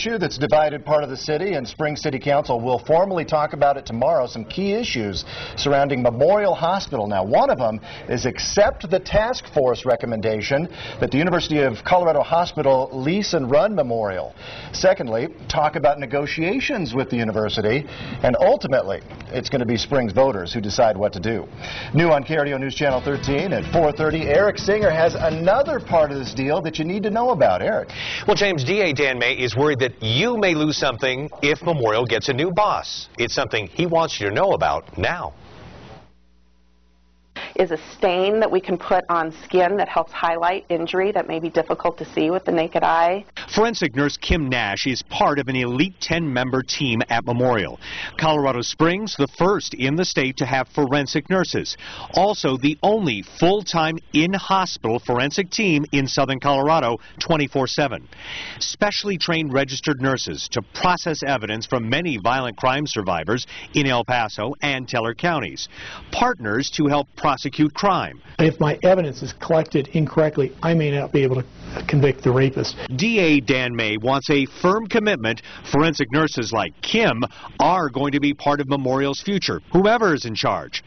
issue that's divided part of the city, and Springs City Council will formally talk about it tomorrow. Some key issues surrounding Memorial Hospital. Now, one of them is accept the task force recommendation that the University of Colorado Hospital lease and run Memorial. Secondly, talk about negotiations with the university, and ultimately, it's going to be Spring's voters who decide what to do. New on KRDO News Channel 13 at 4:30, Eric Singer has another part of this deal that you need to know about. Eric. Well, James, DA Dan May is worried that you may lose something if Memorial gets a new boss. It's something he wants you to know about now is a stain that we can put on skin that helps highlight injury that may be difficult to see with the naked eye. Forensic nurse Kim Nash is part of an elite 10-member team at Memorial. Colorado Springs, the first in the state to have forensic nurses. Also, the only full-time in-hospital forensic team in southern Colorado 24-7. Specially trained registered nurses to process evidence from many violent crime survivors in El Paso and Teller counties. Partners to help prosecute prosecute crime. If my evidence is collected incorrectly, I may not be able to convict the rapist. DA Dan May wants a firm commitment forensic nurses like Kim are going to be part of Memorial's future, whoever is in charge.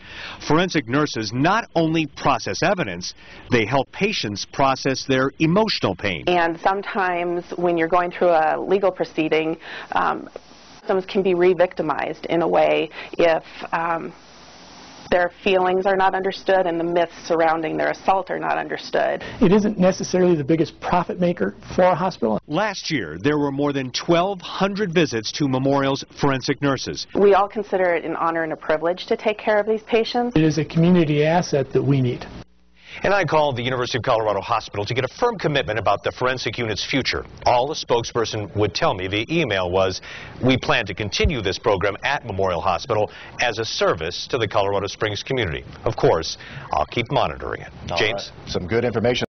Forensic nurses not only process evidence, they help patients process their emotional pain. And sometimes when you're going through a legal proceeding, um, victims can be re-victimized in a way if um, their feelings are not understood and the myths surrounding their assault are not understood. It isn't necessarily the biggest profit maker for a hospital. Last year, there were more than 1,200 visits to Memorial's forensic nurses. We all consider it an honor and a privilege to take care of these patients. It is a community asset that we need. And I called the University of Colorado Hospital to get a firm commitment about the forensic unit's future. All the spokesperson would tell me via email was, we plan to continue this program at Memorial Hospital as a service to the Colorado Springs community. Of course, I'll keep monitoring it. All James? Right. Some good information.